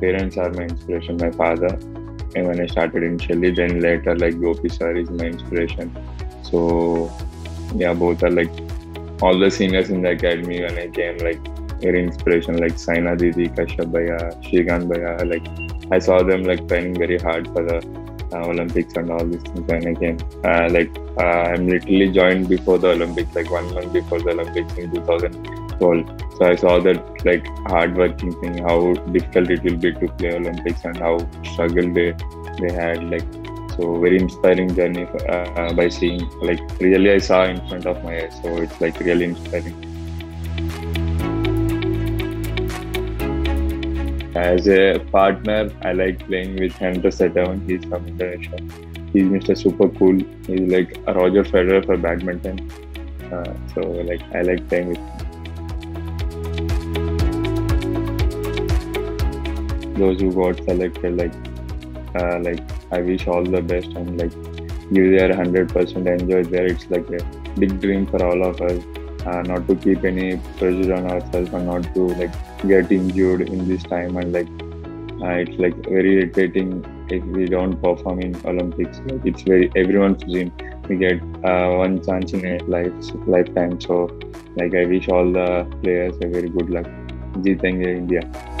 parents are my inspiration. My father, and when I started initially, then later like Gopi sir is my inspiration. So yeah, both are like all the seniors in the academy when I came like very inspiration like Saina Didi, Kashyap Bhaiya, Shrikant Bhaiya. Like I saw them like training very hard for the uh, Olympics and all these things when I came. Uh, like uh, I'm literally joined before the Olympics, like one month before the Olympics in 2012. So I saw that like hard working thing, how difficult it will be to play Olympics and how struggle they they had. Like so very inspiring journey uh, by seeing like really I saw in front of my eyes. So it's like really inspiring. As a partner, I like playing with Hendra Setiawan. He's from Indonesia. He's Mr. Super Cool. He's like a Roger Federer for badminton. Uh, so like I like playing with him. Those who got selected, like uh, like I wish all the best and like give their hundred percent enjoy there. It's like a big dream for all of us. Uh, not to keep any pressure on ourselves and not to like get injured in this time and like uh, it's like very irritating if we don't perform in Olympics. Like it's very everyone's dream. We get uh, one chance in a life lifetime. So like I wish all the players a very good luck. Jeetenge India.